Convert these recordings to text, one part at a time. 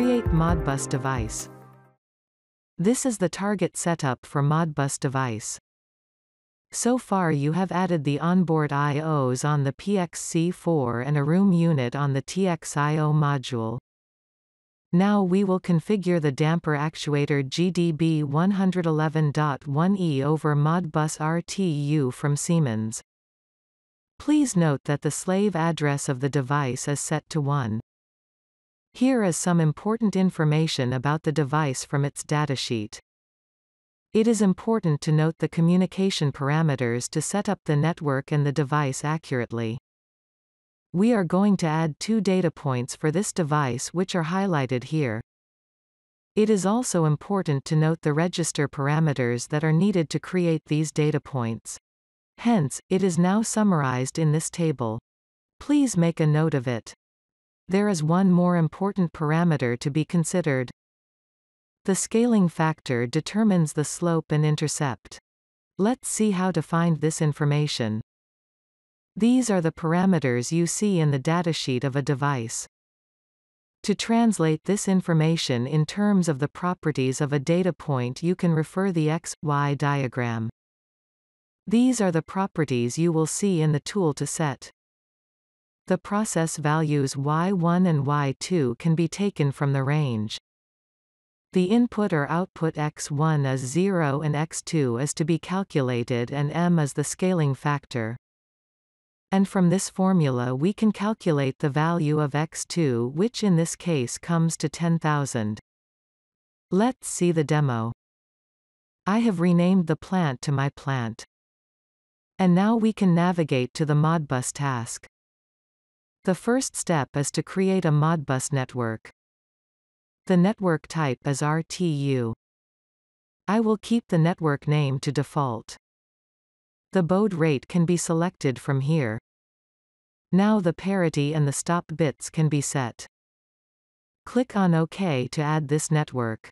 Create Modbus device. This is the target setup for Modbus device. So far you have added the onboard I.O.s on the PXC4 and a room unit on the TX.I.O module. Now we will configure the damper actuator GDB 111.1e over Modbus RTU from Siemens. Please note that the slave address of the device is set to 1. Here is some important information about the device from its datasheet. It is important to note the communication parameters to set up the network and the device accurately. We are going to add two data points for this device which are highlighted here. It is also important to note the register parameters that are needed to create these data points. Hence, it is now summarized in this table. Please make a note of it. There is one more important parameter to be considered. The scaling factor determines the slope and intercept. Let's see how to find this information. These are the parameters you see in the datasheet of a device. To translate this information in terms of the properties of a data point you can refer the x, y diagram. These are the properties you will see in the tool to set. The process values y1 and y2 can be taken from the range. The input or output x1 is 0 and x2 is to be calculated and m is the scaling factor. And from this formula we can calculate the value of x2 which in this case comes to 10,000. Let's see the demo. I have renamed the plant to my plant. And now we can navigate to the Modbus task. The first step is to create a Modbus network. The network type is RTU. I will keep the network name to default. The baud rate can be selected from here. Now the parity and the stop bits can be set. Click on OK to add this network.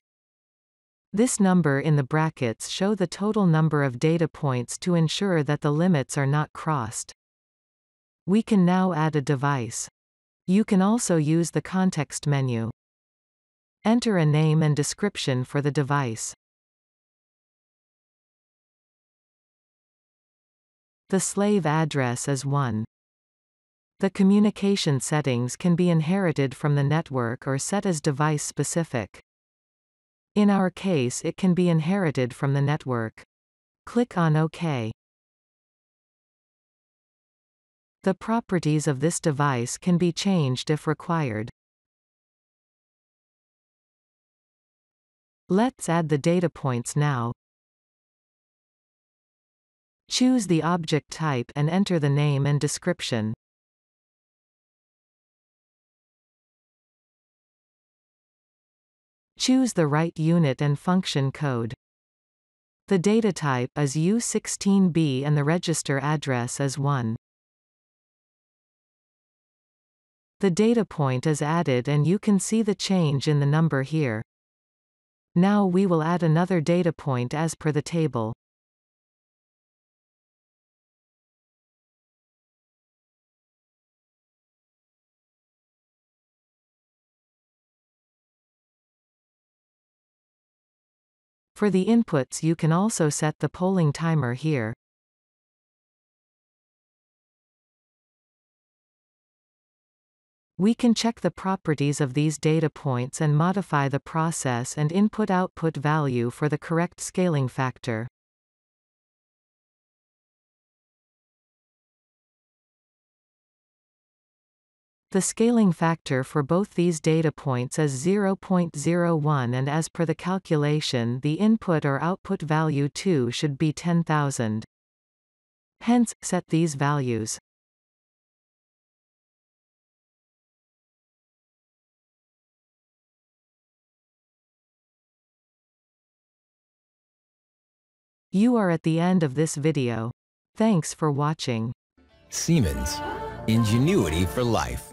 This number in the brackets show the total number of data points to ensure that the limits are not crossed. We can now add a device. You can also use the context menu. Enter a name and description for the device. The slave address is 1. The communication settings can be inherited from the network or set as device specific. In our case it can be inherited from the network. Click on OK. The properties of this device can be changed if required. Let's add the data points now. Choose the object type and enter the name and description. Choose the right unit and function code. The data type is U16B and the register address is 1. The data point is added and you can see the change in the number here. Now we will add another data point as per the table. For the inputs you can also set the polling timer here. We can check the properties of these data points and modify the process and input-output value for the correct scaling factor. The scaling factor for both these data points is 0.01 and as per the calculation the input or output value 2 should be 10,000. Hence, set these values. You are at the end of this video. Thanks for watching. Siemens. Ingenuity for life.